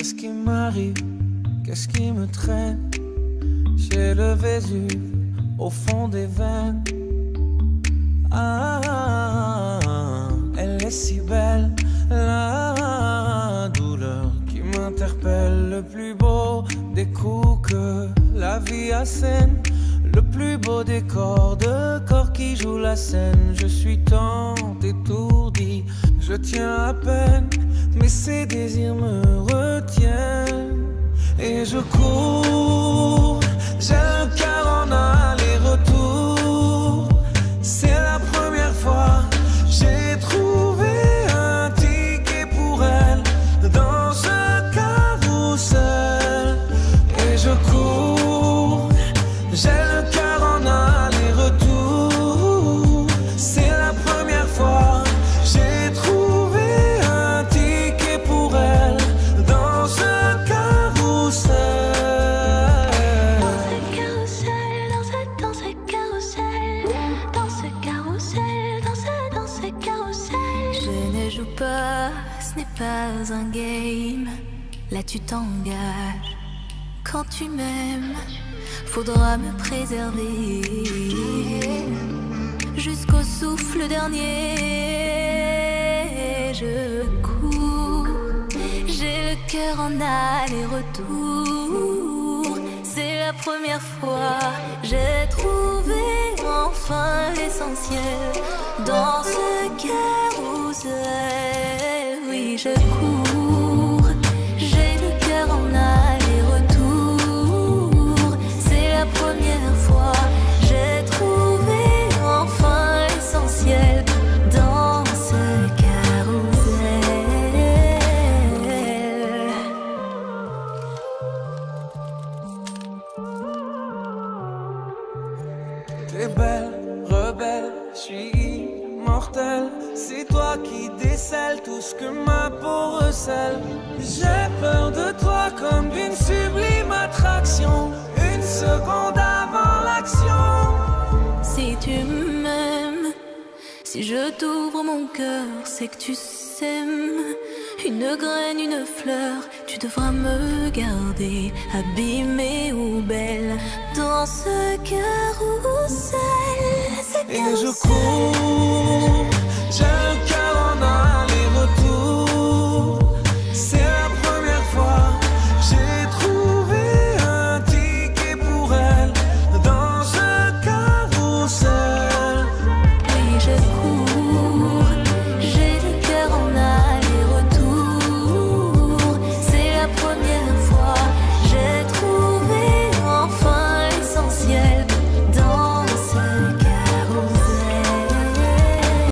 Qu'est-ce qui m'arrive? Qu'est-ce qui me traîne? J'ai le Vésuve au fond des veines. Ah, elle est si belle, la douleur qui m'interpelle. Le plus beau des coups que la vie assène. Le plus beau décor de corps qui joue la scène. Je suis tant étourdi, je tiens à peine, mais ces désirs me. Et ce n'est pas un game. Là tu t'engages. Quand tu m'aimes, faudra me préserver jusqu'au souffle dernier. Je cours, j'ai le cœur en aller-retour. C'est la première fois, j'ai trouvé enfin l'essentiel dans ce carrousel. Oui, je cours, j'ai le cœur en aller-retour. C'est la première fois, j'ai trouvé enfin l'essentiel dans ce carrousel. T'es belle, rebelle, je suis C'est toi qui décèles tout ce que ma peau recèle. J'ai peur de toi comme d'une sublime attraction. Une seconde avant l'action. Si tu m'aimes, si je t'ouvre mon cœur, c'est que tu s'aimes. Une graine, une fleur, tu devras me garder, abîmée ou belle, dans ce carrousel. ce Et je cours,